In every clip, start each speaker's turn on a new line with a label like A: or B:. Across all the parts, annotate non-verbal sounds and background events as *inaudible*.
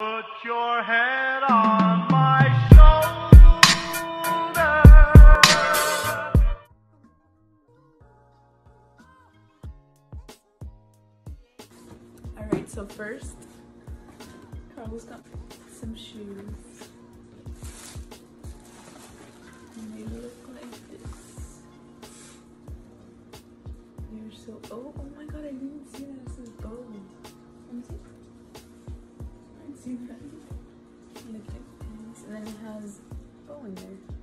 A: Put your head on my shoulder.
B: Alright, so first, Carlos got some shoes. And they look like this. They're so. Oh, oh my god, I didn't see that. This is bow. Let me see. Look *laughs* like this. And then it has bow in there.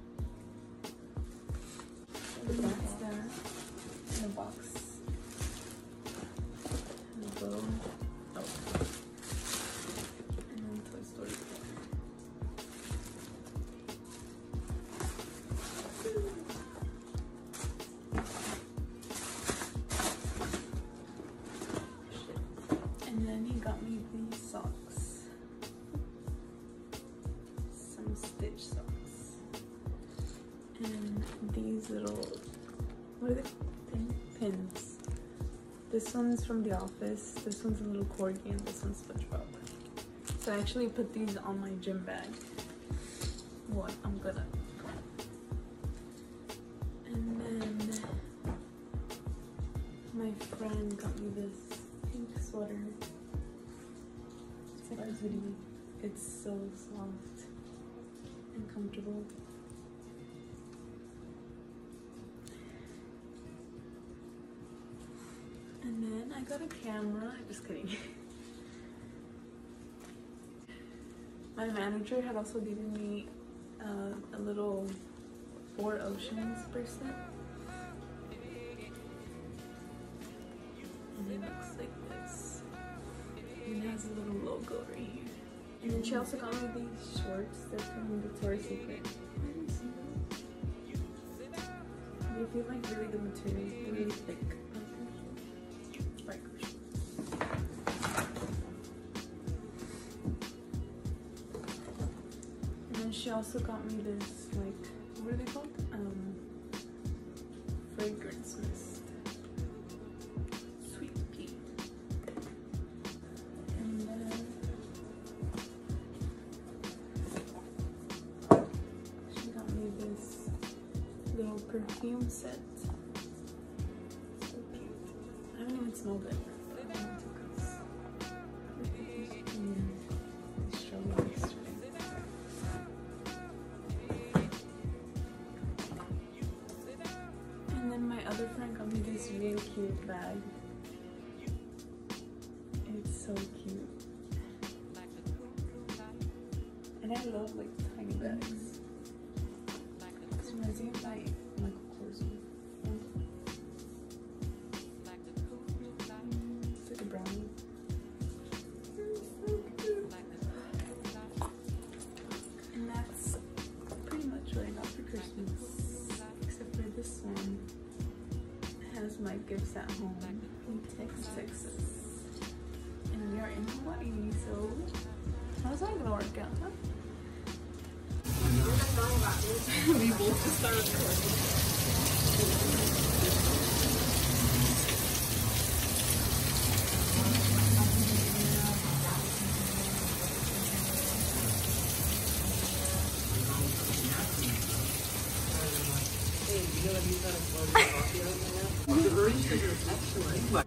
B: Stitch socks. And these little, what are they? Pin, pins. This one's from The Office. This one's a little corgi, and this one's SpongeBob. So I actually put these on my gym bag. What I'm gonna. And then my friend got me this pink sweater. It's like a hoodie. It's so soft and comfortable. And then I got a camera. I'm just kidding. *laughs* My manager had also given me uh, a little Four Oceans bracelet. And it looks like this. It has a little logo right here. And then she also got me these shorts. They're from Victoria's Secret. They feel like really good material. Really thick. And then she also got me this, like, what are they called? Um, fragrance mist. Perfume set. So cute. I haven't even smelled it. And then my other friend got me this really cute bag. It's so cute. And I love like tiny bags. My gifts at home in Texas. And we are in Hawaii, so how's that gonna work out, huh? *laughs* we both just started recording.
C: The *laughs* Earth sugar is excellent.